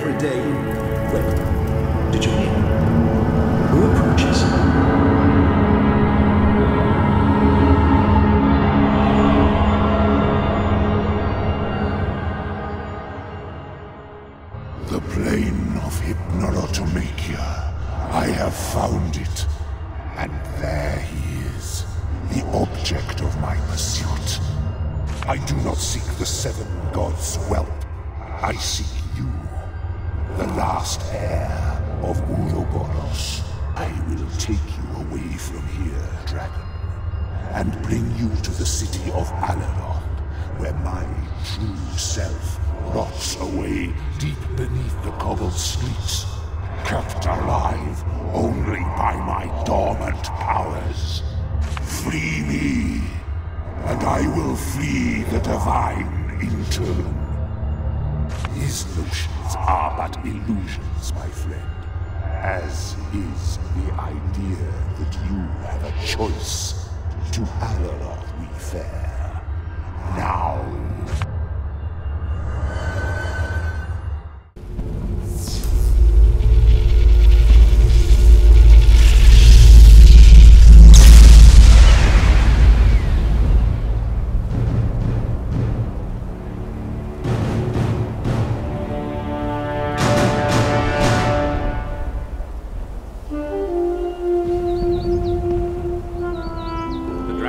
everyday. Did you hear? Who approaches? The plane of Hypnerotomakia. I have found it. And there he is, the object of my pursuit. I do not seek the Seven Gods' wealth. I seek you the last heir of Uroboros. I will take you away from here, dragon, and bring you to the city of Aleroth, where my true self rots away deep beneath the cobbled streets, kept alive only by my dormant powers. Free me, and I will free the divine in turn. His notions are but illusions, my friend, as is the idea that you have a choice. To Aleroth we fare.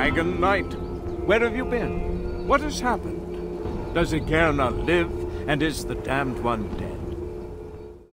Dragon Knight. Where have you been? What has happened? Does Ygerna live, and is the Damned One dead?